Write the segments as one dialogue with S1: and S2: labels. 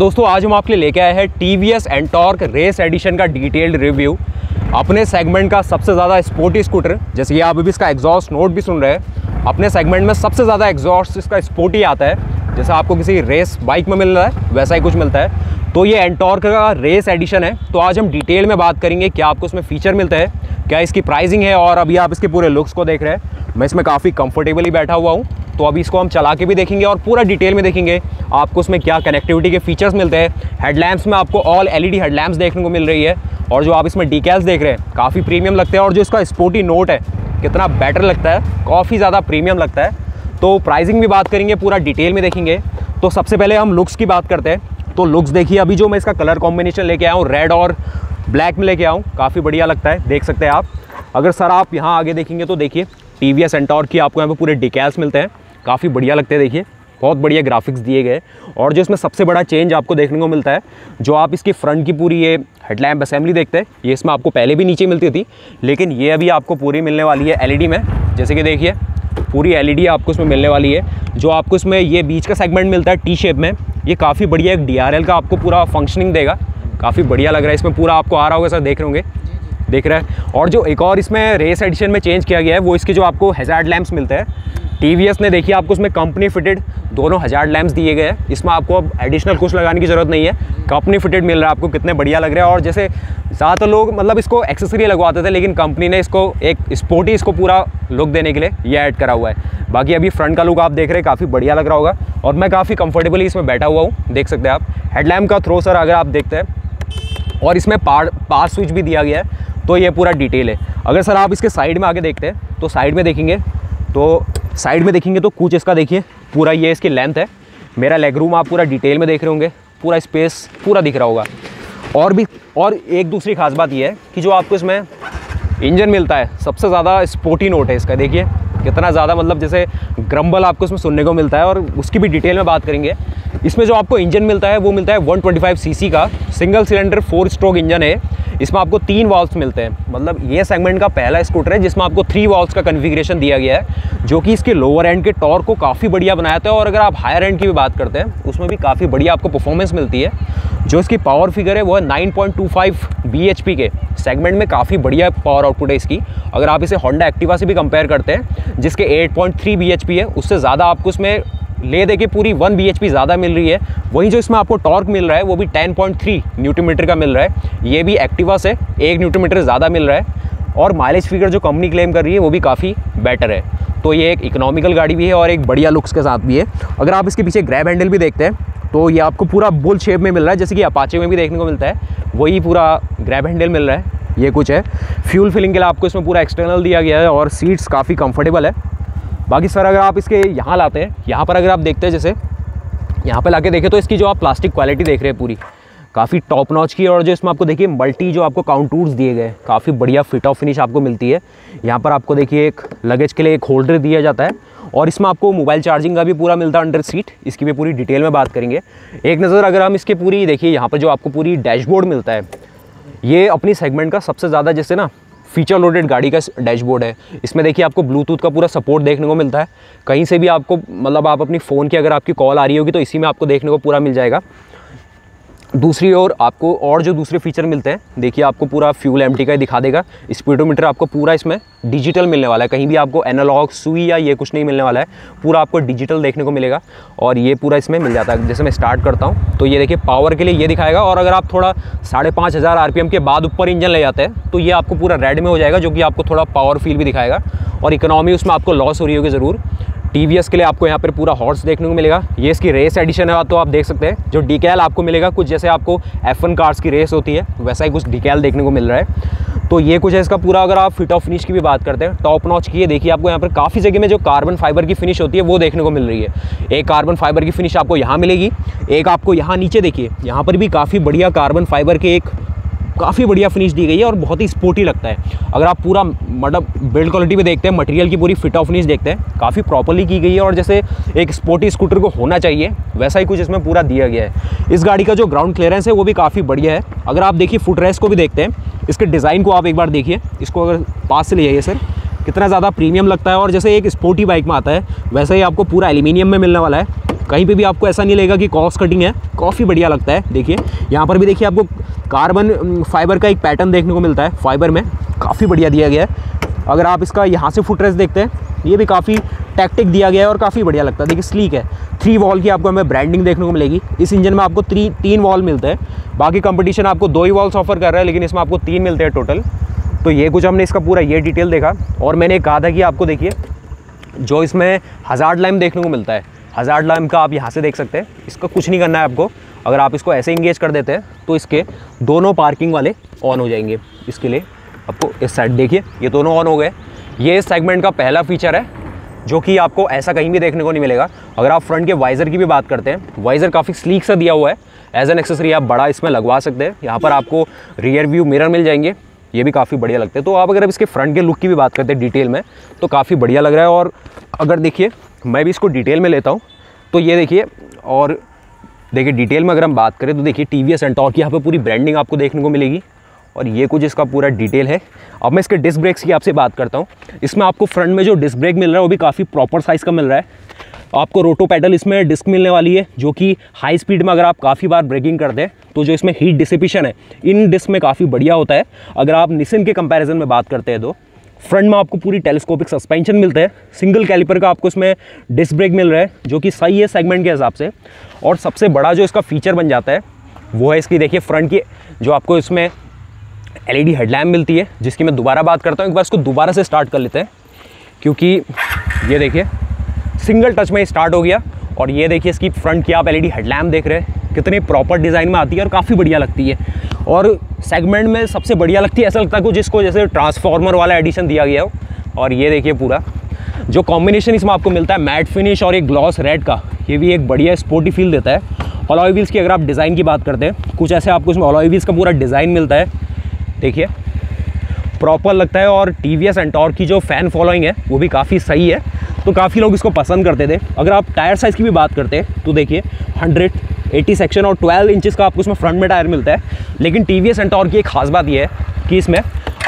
S1: दोस्तों, आज हम आपके लिए लेके आए हैं T V S NTorq race edition का डिटेल्ड रिव्यू अपने सेगमेंट का सबसे ज़्यादा स्पोर्टी स्कूटर जैसे कि आप अभी इसका एग्जॉस्ट नोट भी सुन रहे हैं, अपने सेगमेंट में सबसे ज़्यादा एग्जॉस्ट इसका स्पोर्टी आता है। जैसे आपको किसी रेस बाइक में मिल रहा है, वैसा ही कुछ मिलता है। तो ये एंटॉर्क का रेस एडिशन है। तो आज हम डिटेल में बात करेंगे, क्या आपको इसमें फ़ीचर मिलता है, क्या इसकी प्राइसिंग है, और अभी आप इसके पूरे लुक्स को देख रहे हैं। मैं इसमें काफ़ी कंफर्टेबली बैठा हुआ हूँ। तो अभी इसको हम चला के भी देखेंगे और पूरा डिटेल में देखेंगे आपको उसमें क्या कनेक्टिविटी के फीचर्स मिलते हैं। हेडलैम्प्स में आपको ऑल एलईडी हेडलैम्प्स देखने को मिल रही है और जो आप इसमें डीकैल्स देख रहे हैं, काफ़ी प्रीमियम लगते हैं और जो इसका स्पोर्टी नोट है, कितना बेटर लगता है, काफ़ी ज़्यादा प्रीमियम लगता है। तो प्राइसिंग भी बात करेंगे, पूरा डिटेल में देखेंगे। तो सबसे पहले हम लुक्स की बात करते हैं। तो लुक्स देखिए, अभी जो मैं इसका कलर कॉम्बिनेशन लेके आया हूँ रेड और ब्लैक में लेके आऊँ काफ़ी बढ़िया लगता है, देख सकते हैं आप। अगर सर आप यहाँ आगे देखेंगे तो देखिए टी वी एस की आपको यहाँ पे पूरे डिकैल्स मिलते हैं। काफ़ी बढ़िया लगते हैं, देखिए। बहुत बढ़िया ग्राफिक्स दिए गए और जो इसमें सबसे बड़ा चेंज आपको देखने को मिलता है, जो आप इसकी फ्रंट की पूरी ये हेडलैम्प असेंबली देखते हैं, ये इसमें आपको पहले भी नीचे मिलती थी, लेकिन ये अभी आपको पूरी मिलने वाली है एलईडी में। जैसे कि देखिए, पूरी एलईडी आपको इसमें मिलने वाली है, जो आपको इसमें ये बीच का सेगमेंट मिलता है टी शेप में। ये काफ़ी बढ़िया एक डी का आपको पूरा फंक्शनिंग देगा। काफ़ी बढ़िया लग रहा है, इसमें पूरा आपको आ रहा होगा, सर, देख रहे होंगे। देख रहा है। और जो एक और इसमें रेस एडिशन में चेंज किया गया है, वो इसके जो आपको हज़ार लैम्प्स मिलते हैं। टीवीएस ने देखिए आपको उसमें कंपनी फिटेड दोनों हज़ार लैम्प्स दिए गए हैं। इसमें आपको अब एडिशनल कुछ लगाने की ज़रूरत नहीं है। कंपनी फिटेड मिल रहा है आपको, कितने बढ़िया लग रहा है। और जैसे ज़्यादातर लोग मतलब इसको एक्सेसरी लगवाते थे, लेकिन कंपनी ने इसको एक स्पोर्टी इसको पूरा लुक देने के लिए ये ऐड करा हुआ है। बाकी अभी फ्रंट का लुक आप देख रहे हैं, काफ़ी बढ़िया लग रहा होगा। और मैं काफ़ी कंफर्टेबली इसमें बैठा हुआ हूँ, देख सकते हैं आप। हेडलैम्प का थ्रो सर अगर आप देखते हैं, और इसमें पार पार स्विच भी दिया गया है। तो ये पूरा डिटेल है। अगर सर आप इसके साइड में आगे देखते हैं तो साइड में देखेंगे तो साइड में देखेंगे तो कुछ इसका देखिए, पूरा ये इसकी लेंथ है। मेरा लेग रूम आप पूरा डिटेल में देख रहे होंगे, पूरा स्पेस पूरा दिख रहा होगा। और भी, और एक दूसरी खास बात यह है कि जो आपको इसमें इंजन मिलता है, सबसे ज़्यादा स्पोर्टी नोट है इसका, देखिए। कितना ज़्यादा मतलब जैसे ग्रम्बल आपको इसमें सुनने को मिलता है और उसकी भी डिटेल में बात करेंगे। इसमें जो आपको इंजन मिलता है, वो मिलता है 125 सीसी का। Single cylinder four stroke engine है। इसमें आपको तीन वॉल्स मिलते हैं। मतलब ये सेगमेंट का पहला स्कूटर है, जिसमें आपको थ्री वॉल्स का कन्फिग्रेशन दिया गया है, जो कि इसके लोअर एंड के टॉर को काफ़ी बढ़िया बनाया था। और अगर आप हायर एंड की भी बात करते हैं, उसमें भी काफ़ी बढ़िया आपको परफॉर्मेंस मिलती है। जो इसकी पावर फिगर है, वो है 9.25 bhp के। सेगमेंट में काफ़ी बढ़िया पावर आउटपुट है इसकी। अगर आप इसे होंडा एक्टिवा से भी कंपेयर करते हैं जिसके 8.3 bhp है, उससे ज़्यादा आपको उसमें ले दे के पूरी वन बी ज़्यादा मिल रही है। वहीं जो इसमें आपको टॉर्क मिल रहा है, वो भी 10.3 न्यूटन का मिल रहा है। ये भी एक्टिवा से एक न्यूटन ज़्यादा मिल रहा है। और माइलेज फिगर जो कंपनी क्लेम कर रही है, वो भी काफ़ी बेटर है। तो ये एक इकोनॉमिकल गाड़ी भी है और एक बढ़िया लुक्स के साथ भी है। अगर आप इसके पीछे ग्रैब हैंडल भी देखते हैं तो ये आपको पूरा बुल शेप में मिल रहा है, जैसे कि अपाचे में भी देखने को मिलता है। वही पूरा ग्रैब हैंडल मिल रहा है। ये कुछ है। फ्यूल फिलिंग के लिए आपको इसमें पूरा एक्सटर्नल दिया गया है और सीट्स काफ़ी कंफर्टेबल है। बाकी सर अगर आप इसके यहाँ लाते हैं, यहाँ पर अगर आप देखते हैं, जैसे यहाँ पर ला के देखें तो इसकी जो आप प्लास्टिक क्वालिटी देख रहे हैं पूरी, काफ़ी टॉप नॉच की और जो इसमें आपको देखिए मल्टी जो आपको काउंटूर्स दिए गए काफ़ी बढ़िया फिट ऑफ़ फिनिश आपको मिलती है। यहाँ पर आपको देखिए, एक लगेज के लिए एक होल्डर दिया जाता है और इसमें आपको मोबाइल चार्जिंग का भी पूरा मिलता है अंडर सीट इसकी भी पूरी डिटेल में बात करेंगे। एक नज़र अगर हम इसके पूरी, देखिए, यहाँ पर जो आपको पूरी डैशबोर्ड मिलता है ये अपनी सेगमेंट का सबसे ज़्यादा जैसे ना फीचर लोडेड गाड़ी का डैशबोर्ड है। इसमें देखिए आपको ब्लूटूथ का पूरा सपोर्ट देखने को मिलता है। कहीं से भी आपको मतलब आप अपनी फ़ोन की अगर आपकी कॉल आ रही होगी तो इसी में आपको देखने को पूरा मिल जाएगा। दूसरी ओर आपको और जो दूसरे फीचर मिलते हैं, देखिए आपको पूरा फ्यूल एम का ही दिखा देगा। स्पीडोमीटर आपको पूरा इसमें डिजिटल मिलने वाला है। कहीं भी आपको एनालॉग सुई या ये कुछ नहीं मिलने वाला है। पूरा आपको डिजिटल देखने को मिलेगा और ये पूरा इसमें मिल जाता है। जैसे मैं स्टार्ट करता हूँ तो ये देखिए पावर के लिए ये दिखाएगा और अगर आप थोड़ा साढ़े पाँच हज़ार आर के बाद ऊपर इंजन ले जाते हैं तो ये आपको पूरा रेड में हो जाएगा, जो कि आपको थोड़ा पावर फील भी दिखाएगा। और इकोनॉमी उसमें आपको लॉस हो रही होगी ज़रूर। टी के लिए आपको यहाँ पर पूरा हॉर्स देखने को मिलेगा। ये इसकी रेस एडिशन है तो आप देख सकते हैं। जो डिकैल आपको मिलेगा, कुछ जैसे आपको एफ़ कार्स की रेस होती है, वैसा ही कुछ डिकैल देखने को मिल रहा है। तो ये कुछ है इसका पूरा, अगर आप फिट ऑफ़ फिनिश की भी बात करते हैं टॉप नॉच की है देखिए आपको यहाँ पर काफ़ी जगह में जो कार्बन फाइबर की फिनिश होती है, वो देखने को मिल रही है। एक कार्बन फाइबर की फिनिश आपको यहाँ मिलेगी, एक आपको यहाँ नीचे देखिए, यहाँ पर भी काफ़ी बढ़िया कार्बन फाइबर के एक काफ़ी बढ़िया फिनिश दी गई है और बहुत ही स्पोर्टी लगता है। अगर आप पूरा मतलब बिल्ड क्वालिटी में देखते हैं मटेरियल की पूरी फिट ऑफ़ फिनिश देखते हैं, काफ़ी प्रॉपरली की गई है और जैसे एक स्पोर्टी स्कूटर को होना चाहिए, वैसा ही कुछ इसमें पूरा दिया गया है। इस गाड़ी का जो ग्राउंड क्लियरेंस है, वो भी काफ़ी बढ़िया है। अगर आप देखिए फुट रेस्ट को भी देखते हैं, इसके डिज़ाइन को आप एक बार देखिए, इसको अगर पास से ले जाइए सर, कितना ज़्यादा प्रीमियम लगता है और जैसे एक स्पोर्टी बाइक में आता है, वैसे ही आपको पूरा एल्यूमिनियम में मिलने वाला है। कहीं पे भी आपको ऐसा नहीं लगेगा कि कॉस्ट कटिंग है। काफ़ी बढ़िया लगता है, देखिए। यहाँ पर भी देखिए आपको कार्बन फाइबर का एक पैटर्न देखने को मिलता है फाइबर में। काफ़ी बढ़िया दिया गया है। अगर आप इसका यहाँ से फुटरेस देखते हैं, ये भी काफ़ी टैक्टिक दिया गया है और काफ़ी बढ़िया लगता है। देखिए स्लीक है। थ्री वॉल की आपको हमें ब्रांडिंग देखने को मिलेगी। इस इंजन में आपको थ्री तीन वॉल मिलते हैं। बाकी कंपटीशन आपको दो ही वॉल्स ऑफ़र कर रहा है, लेकिन इसमें आपको तीन मिलते हैं टोटल तो ये कुछ हमने इसका पूरा ये डिटेल देखा। और मैंने कहा था कि आपको देखिए, जो इसमें हज़ार लाइम देखने को मिलता है हज़ार लाइम का आप यहाँ से देख सकते हैं। इसका कुछ नहीं करना है आपको। अगर आप इसको ऐसे इंगेज कर देते हैं तो इसके दोनों पार्किंग वाले ऑन हो जाएँगे। इसके लिए आपको इस साइड देखिए, ये दोनों ऑन हो गए। ये इस सेगमेंट का पहला फीचर है, जो कि आपको ऐसा कहीं भी देखने को नहीं मिलेगा। अगर आप फ्रंट के वाइज़र की भी बात करते हैं वाइज़र काफ़ी स्लीक सा दिया हुआ है। एज एन एक्सेसरी आप बड़ा इसमें लगवा सकते हैं। यहाँ पर आपको रियर व्यू मिरर मिल जाएँगे। ये भी काफ़ी बढ़िया लगते हैं। तो आप अगर इसके फ्रंट के लुक की भी बात करते हैं डिटेल में तो काफ़ी बढ़िया लग रहा है। और अगर देखिए मैं भी इसको डिटेल में लेता हूँ। तो ये देखिए, और देखिए डिटेल में अगर हम बात करें तो देखिए टी वी एस एंटॉर की यहाँ पर पूरी ब्रांडिंग आपको देखने को मिलेगी। और ये कुछ इसका पूरा डिटेल है। अब मैं इसके डिस्क ब्रेक्स की आपसे बात करता हूँ। इसमें आपको फ्रंट में जो डिस्क ब्रेक मिल रहा है, वो भी काफ़ी प्रॉपर साइज़ का मिल रहा है। आपको रोटो पैडल इसमें डिस्क मिलने वाली है, जो कि हाई स्पीड में अगर आप काफ़ी बार ब्रेकिंग कर दें तो जो इसमें हीट डिसिपिशन है, इन डिस्क में काफ़ी बढ़िया होता है। अगर आप निसिन के कंपैरिजन में बात करते हैं तो। फ्रंट में आपको पूरी टेलीस्कोपिक सस्पेंशन मिलता है। सिंगल कैलिपर का आपको इसमें डिस्क ब्रेक मिल रहा है, जो कि सही है सेगमेंट के हिसाब से। और सबसे बड़ा जो इसका फीचर बन जाता है, वो है इसकी देखिए फ्रंट की, जो आपको इसमें एलईडी हेडलैम्प मिलती है, जिसकी मैं दोबारा बात करता हूँ। एक बार इसको दोबारा से स्टार्ट कर लेते हैं, क्योंकि ये देखिए सिंगल टच में स्टार्ट हो गया। और ये देखिए इसकी फ्रंट की आप एलईडी हेडलैम्प देख रहे हैं। कितनी प्रॉपर डिज़ाइन में आती है और काफ़ी बढ़िया लगती है। और सेगमेंट में सबसे बढ़िया लगती है, ऐसा लगता है कि जिसको जैसे ट्रांसफॉर्मर वाला एडिशन दिया गया हो। और ये देखिए पूरा। जो कॉम्बिनेशन इसमें आपको मिलता है मैट फिनिश और एक ग्लॉस रेड का, ये भी एक बढ़िया स्पोर्टी फील देता है। अलॉय व्हील्स की अगर आप डिज़ाइन की बात करते हैं, कुछ ऐसे आपको इसमें अलॉय व्हील्स का पूरा डिज़ाइन मिलता है। देखिए प्रॉपर लगता है और टी वी एस की जो फ़ैन फॉलोइंग है, वो भी काफ़ी सही है। तो काफ़ी लोग इसको पसंद करते थे। अगर आप टायर साइज़ की भी बात करते हैं तो देखिए हंड्रेड एटी सेक्शन और ट्वेल्व इंचज़ का आपको इसमें फ्रंट में टायर मिलता है। लेकिन टी वी एस की एक खास बात यह है कि इसमें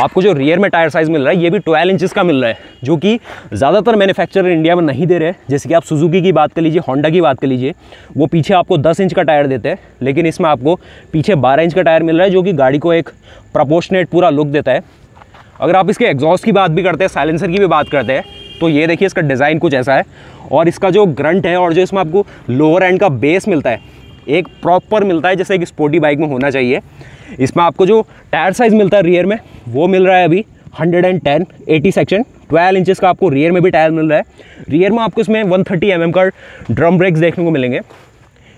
S1: आपको जो रियर में टायर साइज़ मिल रहा है, ये भी 12 इंचज़ का मिल रहा है, जो कि ज़्यादातर मैन्युफैक्चरर इंडिया में नहीं दे रहे जैसे कि आप सुजुकी की बात कर लीजिए होंडा की बात कर लीजिए, वो पीछे आपको 10 इंच का टायर देते हैं। लेकिन इसमें आपको पीछे 12 इंच का टायर मिल रहा है, जो कि गाड़ी को एक प्रपोर्शनेट पूरा लुक देता है। अगर आप इसके एग्जॉस्ट की बात भी करते हैं साइलेंसर की भी बात करते हैं तो ये देखिए, इसका डिज़ाइन कुछ ऐसा है। और इसका जो ग्रंट है और जो इसमें आपको लोअर एंड का बेस मिलता है, एक प्रॉपर मिलता है, जैसे एक स्पोर्टी बाइक में होना चाहिए। इसमें आपको जो टायर साइज़ मिलता है रियर में, वो मिल रहा है अभी 110 80 सेक्शन 12 इंचेस का आपको रियर में भी टायर मिल रहा है। रियर में आपको इसमें 130 थर्टी mm का ड्रम ब्रेक्स देखने को मिलेंगे।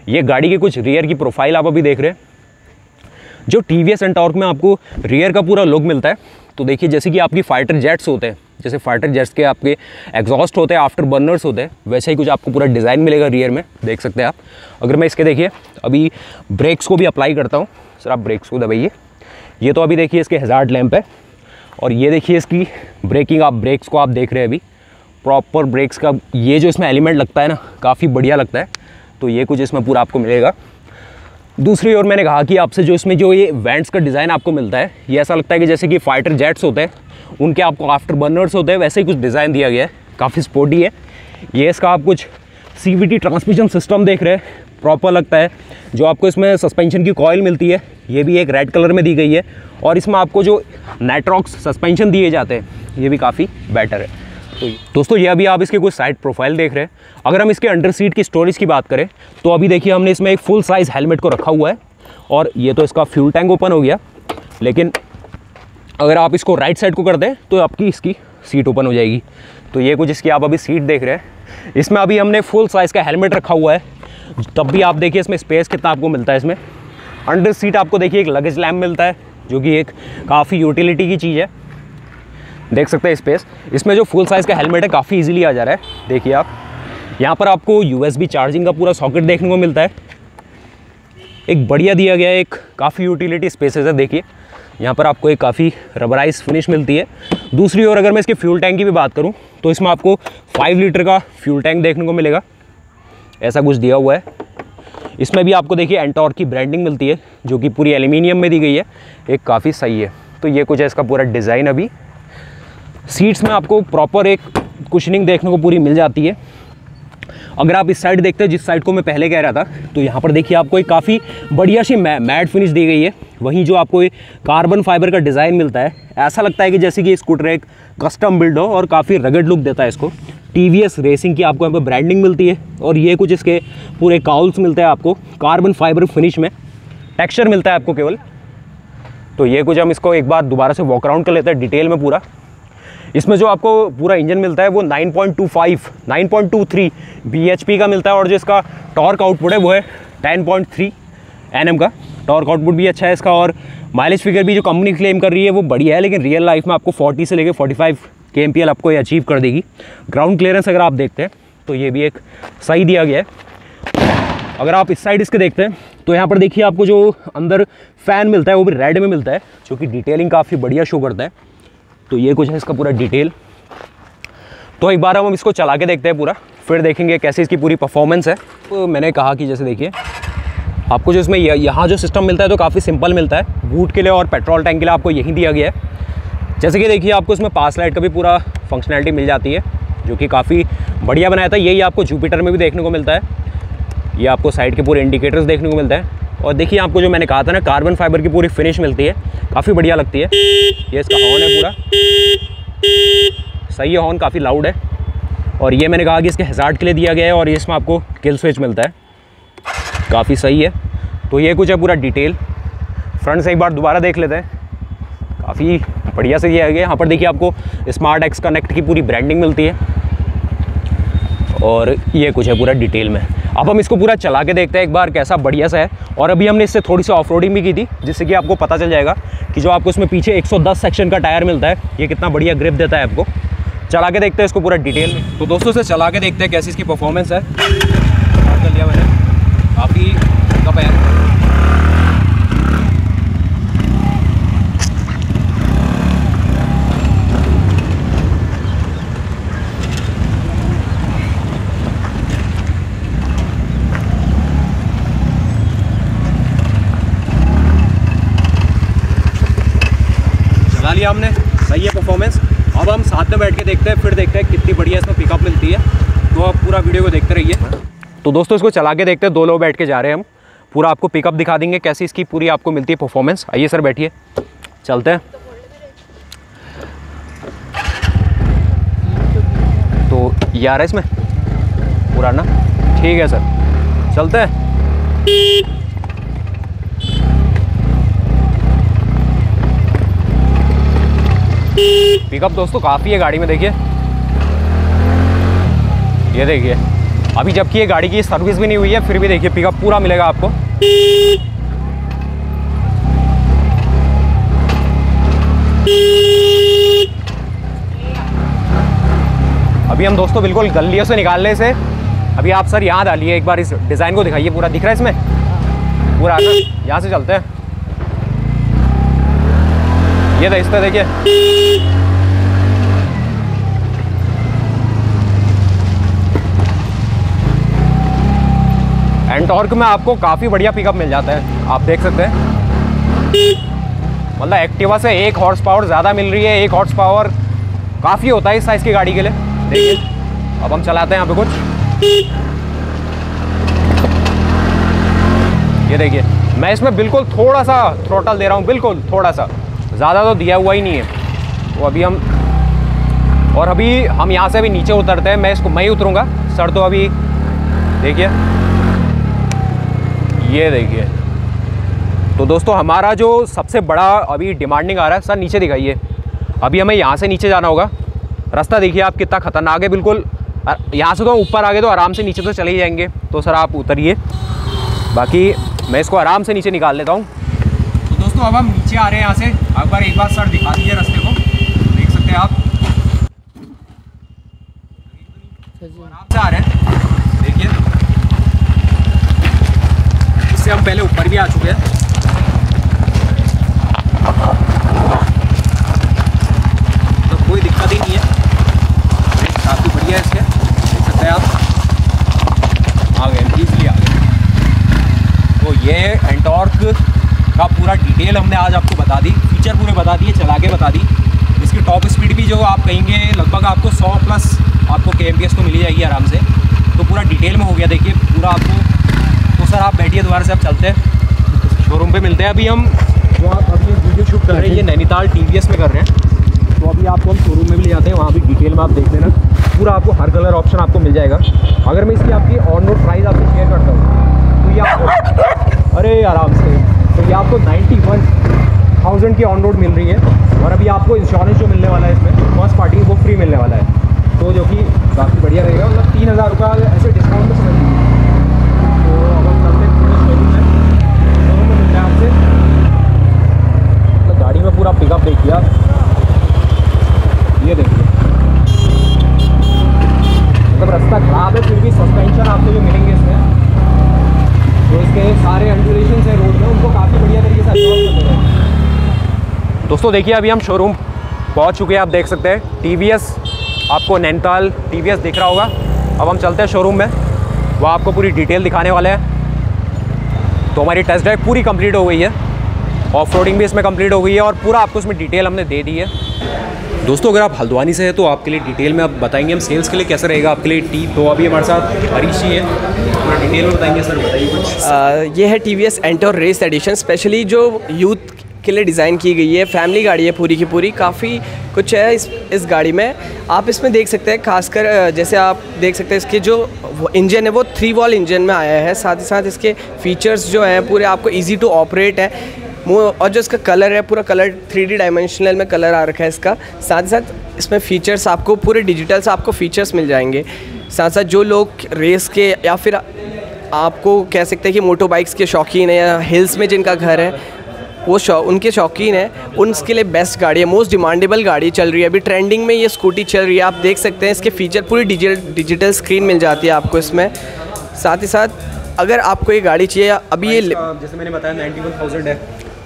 S1: ये गाड़ी की कुछ रियर की प्रोफ़ाइल आप अभी देख रहे हैं। जो टी वी एस में आपको रियर का पूरा लुक मिलता है तो देखिए, जैसे कि आपकी फाइटर जेट्स होते हैं जैसे फाइटर जेट्स के आपके एग्जॉस्ट होते हैं आफ्टर बर्नर्स होते हैं, वैसे ही कुछ आपको पूरा डिज़ाइन मिलेगा रियर में, देख सकते हैं आप। अगर मैं इसके देखिए, अभी ब्रेक्स को भी अप्लाई करता हूँ। सर, आप ब्रेक्स को दबाइए। ये तो अभी देखिए इसके हज़ार लैम्प है। और ये देखिए इसकी ब्रेकिंग आप ब्रेक्स को आप देख रहे हैं अभी। प्रॉपर ब्रेक्स का ये जो इसमें एलिमेंट लगता है ना, काफ़ी बढ़िया लगता है। तो ये कुछ इसमें पूरा आपको मिलेगा। दूसरी ओर मैंने कहा कि आपसे जो इसमें जो ये वेंट्स का डिज़ाइन आपको मिलता है, ये ऐसा लगता है कि जैसे कि फाइटर जेट्स होते हैं, उनके आपको आफ्टर बर्नर्स होते हैं, वैसे ही कुछ डिज़ाइन दिया गया है, काफ़ी स्पोर्टी है। ये इसका आप कुछ सी ट्रांसमिशन सिस्टम देख रहे हैं प्रॉपर लगता है। जो आपको इसमें सस्पेंशन की कॉयल मिलती है, ये भी एक रेड कलर में दी गई है, और इसमें आपको जो नेटरॉक्स सस्पेंशन दिए जाते हैं, ये भी काफ़ी बेटर है। तो दोस्तों, ये अभी आप इसके कुछ साइड प्रोफ़ाइल देख रहे हैं। अगर हम इसके अंडर सीट की स्टोरेज की बात करें तो अभी देखिए हमने इसमें एक फुल साइज़ हेलमेट को रखा हुआ है और ये तो इसका फ्यूल टैंक ओपन हो गया। लेकिन अगर आप इसको राइट साइड को कर दें तो आपकी इसकी सीट ओपन हो जाएगी। तो ये कुछ इसकी आप अभी सीट देख रहे हैं। इसमें अभी हमने फुल साइज़ का हेलमेट रखा हुआ है। तब भी आप देखिए इसमें स्पेस कितना आपको मिलता है इसमें। अंडर सीट आपको देखिए एक लगेज लैम्प मिलता है, जो कि एक काफ़ी यूटिलिटी की चीज़ है। देख सकते हैं स्पेस इसमें जो फुल साइज़ का हेलमेट है, काफ़ी इजीली आ जा रहा है। देखिए आप। यहाँ पर आपको यूएसबी चार्जिंग का पूरा सॉकेट देखने को मिलता है। एक बढ़िया दिया गया एक काफ़ी यूटिलिटी स्पेसेस है, देखिए। यहाँ पर आपको एक काफ़ी रबराइज फिनिश मिलती है। दूसरी ओर अगर मैं इसके फ्यूल टैंक की भी बात करूँ तो इसमें आपको फाइव लीटर का फ्यूल टैंक देखने को मिलेगा। ऐसा कुछ दिया हुआ है। इसमें भी आपको देखिए एंटॉर की ब्रांडिंग मिलती है, जो कि पूरी एल्यूमिनियम में दी गई है। एक काफ़ी सही है। तो ये कुछ है इसका पूरा डिज़ाइन अभी। सीट्स में आपको प्रॉपर एक कुशनिंग देखने को पूरी मिल जाती है। अगर आप इस साइड देखते हैं जिस साइड को मैं पहले कह रहा था तो यहाँ पर देखिए आपको एक काफ़ी बढ़िया सी मै, मैट फिनिश दी गई है। वहीं जो आपको एक कार्बन फाइबर का डिज़ाइन मिलता है ऐसा लगता है कि जैसे कि स्कूटर एक कस्टम बिल्ड हो और काफ़ी रगड लुक देता है इसको। टीवीएस रेसिंग की आपको यहाँ पर ब्रांडिंग मिलती है और ये कुछ इसके पूरे काउल्स मिलते हैं आपको। कार्बन फाइबर फिनिश में टेक्स्चर मिलता है आपको केवल। तो ये कुछ हम इसको एक बार दोबारा से वॉक अराउंड कर लेते हैं डिटेल में पूरा। इसमें जो आपको पूरा इंजन मिलता है वो 9.25 9.23 bhp का मिलता है और जो इसका टॉर्क आउटपुट है वो है 10.3 एनएम का। टॉर्क आउटपुट भी अच्छा है इसका और माइलेज फिगर भी जो कंपनी क्लेम कर रही है वो बढ़िया है, लेकिन रियल लाइफ में आपको 40 से लेकर 45 के आपको ये अचीव कर देगी। ग्राउंड क्लियरेंस अगर आप देखते हैं तो ये भी एक सही दिया गया है। अगर आप इस साइड इसके देखते हैं तो यहाँ पर देखिए आपको जो अंदर फ़ैन मिलता है, वो भी रेड में मिलता है, जो कि डिटेलिंग काफ़ी बढ़िया शो करता है। तो ये कुछ है इसका पूरा डिटेल तो एक बार हम इसको चला के देखते हैं पूरा, फिर देखेंगे कैसे इसकी पूरी परफॉर्मेंस है। तो मैंने कहा कि जैसे देखिए, आपको जो इसमें यहाँ जो सिस्टम मिलता है तो काफ़ी सिंपल मिलता है। बूट के लिए और पेट्रोल टैंक के लिए आपको यही दिया गया है। जैसे कि देखिए आपको इसमें पास लाइट का भी पूरा फंक्शनैलिटी मिल जाती है, जो कि काफ़ी बढ़िया बनाया था। यही आपको जुपिटर में भी देखने को मिलता है। ये आपको साइड के पूरे इंडिकेटर्स देखने को मिलते है। और देखिए आपको जो मैंने कहा था ना कार्बन फाइबर की पूरी फिनिश मिलती है। काफ़ी बढ़िया लगती है। ये इसका हॉर्न है पूरा। सही है हॉर्न काफ़ी लाउड है। और ये मैंने कहा कि इसके हज़ार्ड के लिए दिया गया है और इसमें आपको किल स्विच मिलता है। काफ़ी सही है। तो ये कुछ है पूरा डिटेल फ्रंट से एक बार दोबारा देख लेते हैं। काफ़ी बढ़िया से दिया गया यहाँ पर देखिए आपको स्मार्ट एक्स कनेक्ट की पूरी ब्रांडिंग मिलती है। और ये कुछ है पूरा डिटेल में। अब हम इसको पूरा चला के देखते हैं एक बार कैसा बढ़िया सा है। और अभी हमने इससे थोड़ी सी ऑफ़ भी की थी, जिससे कि आपको पता चल जाएगा कि जो आपको इसमें पीछे 110 सेक्शन का टायर मिलता है, ये कितना बढ़िया ग्रिप देता है आपको। चला के देखते हैं इसको पूरा डिटेल में तो दोस्तों, इसे चला के देखते हैं कैसी इसकी परफॉर्मेंस है। लिया मैंने। काफ़ी कप लिया हमने, सही है परफॉर्मेंस अब हम साथ में बैठ के देखते हैं, फिर देखते हैं कितनी बढ़िया इसमें पिकअप मिलती है। तो आप पूरा वीडियो को देखते रहिए। तो दोस्तों, इसको चला के देखते हैं, दो लोग बैठ के जा रहे हैं हम। पूरा आपको पिकअप दिखा देंगे, कैसी इसकी पूरी आपको मिलती है परफॉर्मेंस आइए सर, बैठिए। चलते हैं। तो ये आ रहा है इसमें? पूरा ना? ठीक है सर। चलते हैं। पिकअप दोस्तों काफ़ी है गाड़ी में, देखिए। ये देखिए, अभी जबकि ये गाड़ी की सर्विस भी नहीं हुई है, फिर भी देखिए, पिकअप पूरा मिलेगा आपको। अभी हम दोस्तों बिल्कुल गलियों से निकालने से, अभी आप सर यहाँ डालिए एक बार इस डिज़ाइन को दिखाइए, पूरा दिख रहा है इसमें? पूरा यहाँ से चलते हैं। ये तरह देखिए। एंटॉर्क में आपको काफ़ी बढ़िया पिकअप मिल जाता है। आप देख सकते हैं। मतलब एक्टिवा से एक हॉर्स पावर ज़्यादा मिल रही है, एक हॉर्स पावर काफ़ी होता है इस साइज़ की गाड़ी के लिए। देखिए, अब हम चलाते हैं यहाँ पे कुछ। ये देखिए, मैं इसमें बिल्कुल थोड़ा सा थ्रोटल दे रहा हूँ, बिल्कुल थोड़ा सा। ज़्यादा तो दिया हुआ ही नहीं है। तो अभी हम और अभी हम यहाँ से अभी नीचे उतरते हैं। मैं इसको मैं ही उतरूँगा। सर तो अभी देखिए। ये देखिए। तो दोस्तों, हमारा जो सबसे बड़ा अभी डिमांडिंग आ रहा है, सर नीचे दिखाइए। अभी हमें यहाँ से नीचे जाना होगा। रास्ता देखिए आप कितना ख़तरनाक है, बिल्कुल। यहाँ से तो ऊपर आ गए तो आराम से नीचे तो चले ही जाएँगे। तो सर आप उतरिए। बाकी मैं इसको आराम से नीचे निकाल लेता हूँ। दोस्तों, अब हम नीचे आ रहे हैं यहाँ से। एक बार एक बार सर दिखा दीजिए रास्ते को। देख सकते हैं आप। आ रहे हैं। देखिए। इससे हम पहले ऊपर भी आ चुके हैं। तो कोई दिक्कत ही नहीं है। काफ़ी बढ़िया है इसके। देख सकते हैं आप। आ गए आ गए तो ये एंटॉर्क। का पूरा डिटेल हमने आज आपको बता दी फीचर पूरे बता दिए चला के बता दी। इसकी टॉप स्पीड भी जो आप कहेंगे लगभग आपको 100 प्लस आपको के एम तो मिली जाएगी आराम से। तो पूरा डिटेल में हो गया देखिए पूरा आपको तो सर आप बैठिए दोबारा से आप चलते हैं। शोरूम पर मिलते हैं अभी हम। जो आप अभी वीडियो शूट कर रहे हैं। ये नैनीताल टीवीएस में कर रहे हैं। तो अभी आपको हम शोरूम में भी ले जाते हैं वहाँ भी डिटेल में आप देख लेना। पूरा आपको हर कलर ऑप्शन आपको मिल जाएगा। अगर मैं इसकी आपकी ऑन रोड प्राइस आपको शेयर करता हूँ तो ये आपको अरे आराम से। तो ये आपको नाइन्टी वन थाउज़ेंड की ऑन रोड मिल रही है और अभी आपको इंश्योरेंस जो मिलने वाला है इसमें फ़र्स्ट पार्टी वो फ्री मिलने वाला है। तो जो कि काफ़ी बढ़िया रहेगा मतलब तीन हज़ार रुपये ऐसे डिस्काउंट में समझ लीजिए तो अब हम चलते हैं पूरे शोरूम में शोरूम में मिलते हैं आपसे मतलब गाड़ी में पूरा पिकअप देखिए आप ये देखिए मतलब रास्ता खराब है फिर भी सस्पेंशन आपको जो मिलेंगे इसमें तो इसके सारे अंडुलेशन है रोड में उनको काफ़ी बढ़िया तरीके से एब्जॉर्व कर हैं दोस्तों, देखिए, अभी हम शोरूम पहुँच चुके हैं। आप देख सकते हैं टी आपको नैनीताल टी दिख रहा होगा। अब हम चलते हैं शोरूम में। वह आपको पूरी डिटेल दिखाने वाले हैं। तो हमारी टेस्ट ड्राइव पूरी कंप्लीट हो गई है। ऑफ़ भी इसमें कंप्लीट हो गई है और पूरा आपको इसमें डिटेल हमने दे दी है। दोस्तों, अगर आप हल्द्वानी से हैं तो आपके लिए डिटेल में आप बताएँगे हम सेल्स के लिए कैसे रहेगा। आपके लिए टी तो अभी हमारे साथ हरीश जी है। डिटेल में बताएँगे, सर, बताइए कुछ।
S2: ये है T V S NTorq race edition specially जो यूथ के लिए डिज़ाइन की गई है। फैमिली गाड़ी है पूरी की पूरी। काफ़ी कुछ है इस इस गाड़ी में। आप इसमें देख सकते हैं, खासकर जैसे आप देख सकते हैं इसके जो इंजन है, वो थ्री वॉल इंजन में आया है। साथ ही साथ इसके फीचर्स जो हैं, पूरे आपको ईजी टू ऑपरेट है। और जो इसका कलर है, पूरा कलर थ्री डायमेंशनल में कलर आ रखा है इसका। साथ ही साथ इसमें फ़ीचर्स आपको, पूरे डिजिटल से आपको फ़ीचर्स मिल जाएँगे। साथ साथ जो लोग रेस के, या फिर आपको कह सकते हैं कि मोटो बाइक्स के शौकीन है, या हिल्स में जिनका घर है वो शौ उनके शौकीन है उनके लिए बेस्ट गाड़ी है मोस्ट डिमांडेबल गाड़ी चल रही है। अभी ट्रेंडिंग में ये स्कूटी चल रही है आप देख सकते हैं इसके फीचर पूरी डिजिटल डिजिटल स्क्रीन मिल जाती है आपको इसमें। साथ ही साथ अगर आपको ये गाड़ी चाहिए अभी ये
S1: जैसे मैंने बताया नाइन्टी वन थाउज़ेंड है।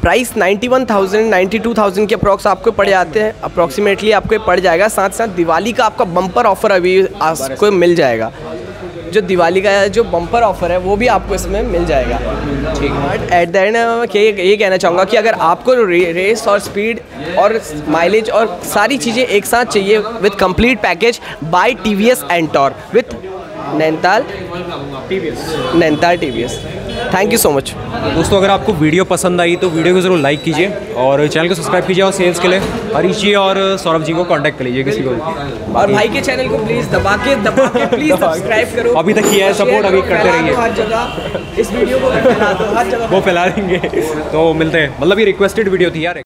S2: Price ninety one thousand ninety two thousand के अप्रॉक्स आपको पड़ जाते हैं। अप्रॉक्सीमेटली आपको पड़ जाएगा। साथ साथ दिवाली का आपका बम्पर ऑफ़र अभी आपको मिल जाएगा। जो दिवाली का जो बम्पर ऑफ़र है वो भी आपको इसमें मिल जाएगा। ठीक। है बट एट द एंड मैं ये कहना चाहूँगा कि अगर आपको रेस और स्पीड और माइलेज और सारी चीज़ें एक साथ चाहिए with complete package by T V S NTorq with Nainital T V S Nainital T V S thank you so much
S1: दोस्तों अगर आपको वीडियो पसंद आई तो वीडियो को ज़रूर लाइक कीजिए और चैनल को सब्सक्राइब कीजिए और सेल्स के लिए हरीश जी और सौरभ जी को कांटेक्ट कर लीजिए किसी को
S2: और भाई के चैनल को प्लीज़ दबा के दबा के प्लीज़ सब्सक्राइब करो।
S1: अभी तक किया है सपोर्ट अभी करते रहिए। हर
S2: जगह। इस वीडियो को हर जगह।
S1: वो फैला देंगे। तो मिलते हैं। मतलब ये रिक्वेस्टेड वीडियो थी यार।